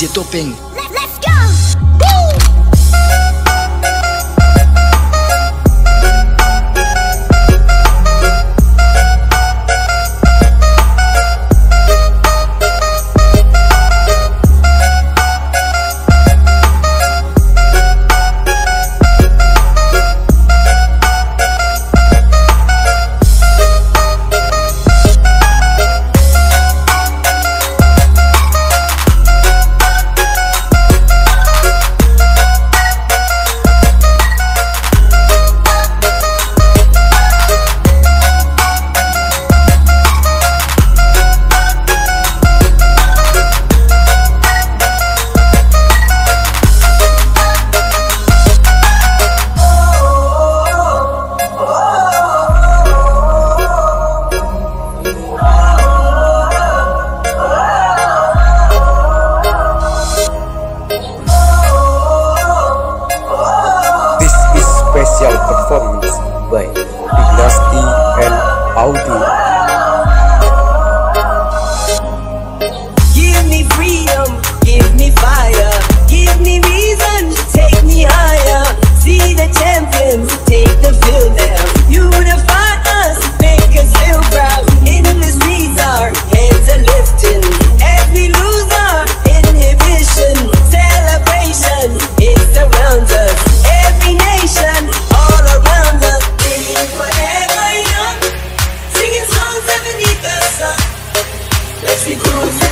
Give me Yes, we